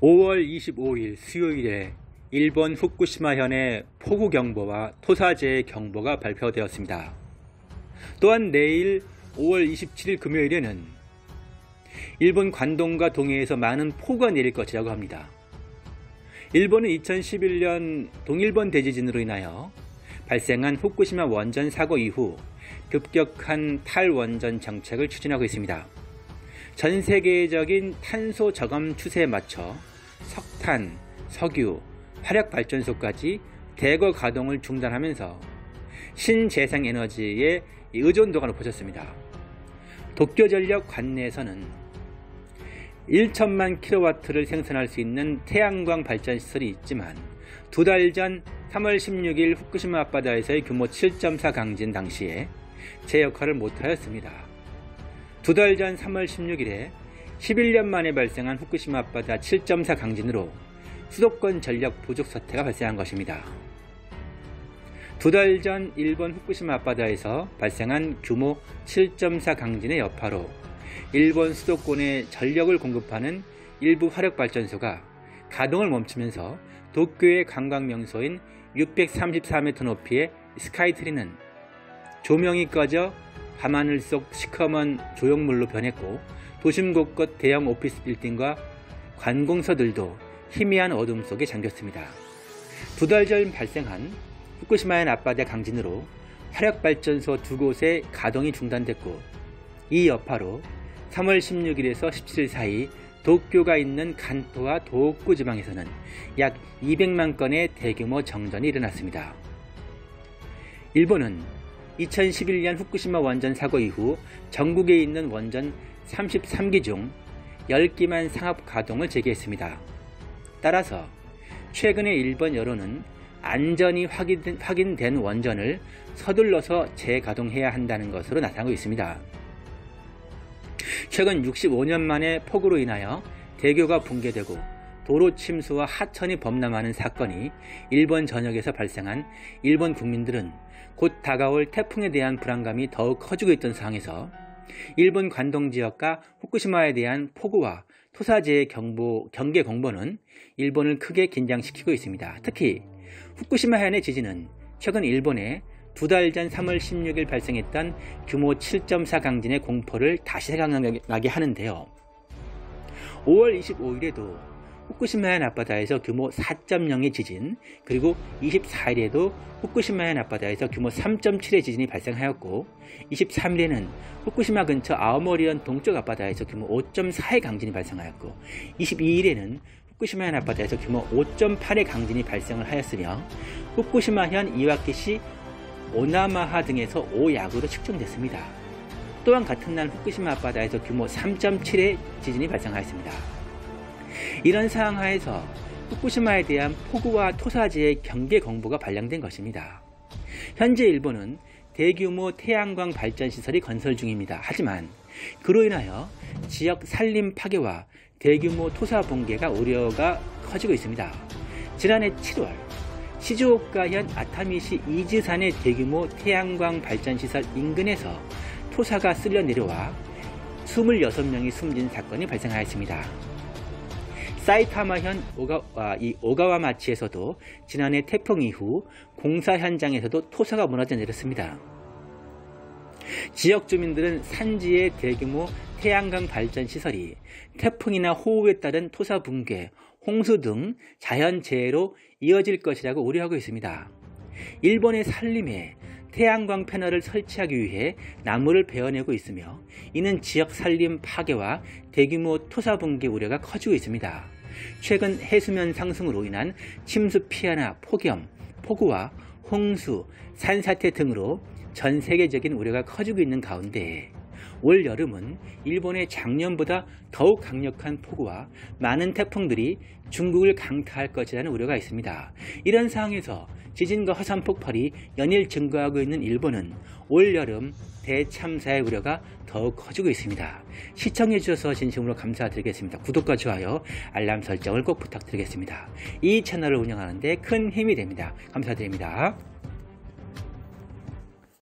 5월 25일 수요일에 일본 후쿠시마현의 폭우경보와 토사재해 경보가 발표되었습니다. 또한 내일 5월 27일 금요일에는 일본 관동과 동해에서 많은 폭우가 내릴 것이라고 합니다. 일본은 2011년 동일본 대지진으로 인하여 발생한 후쿠시마 원전 사고 이후 급격한 탈원전 정책을 추진하고 있습니다. 전 세계적인 탄소 저감 추세에 맞춰 석탄, 석유, 화력 발전소까지 대거 가동을 중단하면서 신재생 에너지의 의존도가 높아졌습니다. 도쿄전력 관내에서는 1천만 킬로와트를 생산할 수 있는 태양광 발전 시설이 있지만 두 달 전 3월 16일 후쿠시마 앞바다에서의 규모 7.4 강진 당시에 제 역할을 못하였습니다. 두 달 전 3월 16일에 11년 만에 발생한 후쿠시마 앞바다 7.4 강진으로 수도권 전력 부족 사태가 발생한 것입니다. 두 달 전 일본 후쿠시마 앞바다에서 발생한 규모 7.4 강진의 여파로 일본 수도권에 전력을 공급하는 일부 화력발전소가 가동을 멈추면서 도쿄의 관광명소인 634m 높이의 스카이트리는 조명이 꺼져 밤하늘 속 시커먼 조형물로 변했고 도심 곳곳 대형 오피스 빌딩과 관공서들도 희미한 어둠 속에 잠겼습니다. 두 달 전 발생한 후쿠시마현 앞바다 강진으로 화력발전소 두 곳의 가동이 중단됐고 이 여파로 3월 16일에서 17일 사이 도쿄가 있는 간토와 도호쿠 지방에서는 약 200만 건의 대규모 정전이 일어났습니다. 일본은 2011년 후쿠시마 원전 사고 이후 전국에 있는 원전 33기 중 10기만 상업 가동을 재개했습니다. 따라서 최근에 일본 여론은 안전이 확인된, 확인 된 원전을 서둘러서 재가동해야 한다는 것으로 나타나고 있습니다. 최근 65년 만에 폭우로 인하여 대교가 붕괴되고 도로 침수와 하천이 범람하는 사건이 일본 전역에서 발생한 일본 국민들은 곧 다가올 태풍에 대한 불안감이 더욱 커지고 있던 상황에서 일본 관동 지역과 후쿠시마에 대한 폭우와 토사재해 경보, 경계 공보는 일본을 크게 긴장시키고 있습니다. 특히 후쿠시마 해안의 지진은 최근 일본에 두달 전 3월 16일 발생했던 규모 7.4 강진의 공포를 다시 생각나게 하는데요. 5월 25일에도 후쿠시마현 앞바다에서 규모 4.0의 지진, 그리고 24일에도 후쿠시마현 앞바다에서 규모 3.7의 지진이 발생하였고, 23일에는 후쿠시마 근처 아오모리현 동쪽 앞바다에서 규모 5.4의 강진이 발생하였고, 22일에는 후쿠시마현 앞바다에서 규모 5.8의 강진이 발생을 하였으며, 후쿠시마현 이와키시 오나마하 등에서 5약으로 측정됐습니다. 또한 같은 날 후쿠시마 앞바다에서 규모 3.7의 지진이 발생하였습니다. 이런 상황 하에서 후쿠시마에 대한 폭우와 토사지의 경계 공보가 발령된 것입니다. 현재 일본은 대규모 태양광 발전 시설이 건설 중입니다. 하지만 그로 인하여 지역 산림 파괴와 대규모 토사 붕괴가 우려가 커지고 있습니다. 지난해 7월 시즈오카현 아타미시 이즈산의 대규모 태양광 발전 시설 인근에서 토사가 쓸려 내려와 26명이 숨진 사건이 발생하였습니다. 사이타마현 오가, 아, 이 오가와마치에서도 지난해 태풍 이후 공사 현장에서도 토사가 무너져 내렸습니다. 지역 주민들은 산지의 대규모 태양광 발전 시설이 태풍이나 호우에 따른 토사 붕괴, 홍수 등 자연재해로 이어질 것이라고 우려하고 있습니다. 일본의 산림에 태양광 패널을 설치하기 위해 나무를 베어내고 있으며 이는 지역 산림 파괴와 대규모 토사 붕괴 우려가 커지고 있습니다. 최근 해수면 상승으로 인한 침수 피해나 폭염, 폭우와 홍수, 산사태 등으로 전 세계적인 우려가 커지고 있는 가운데 올 여름은 일본의 작년보다 더욱 강력한 폭우와 많은 태풍들이 중국을 강타할 것이라는 우려가 있습니다. 이런 상황에서 지진과 화산 폭발이 연일 증가하고 있는 일본은 올 여름 대참사의 우려가 더욱 커지고 있습니다. 시청해 주셔서 진심으로 감사드리겠습니다. 구독과 좋아요, 알람 설정을 꼭 부탁드리겠습니다. 이 채널을 운영하는데 큰 힘이 됩니다. 감사드립니다.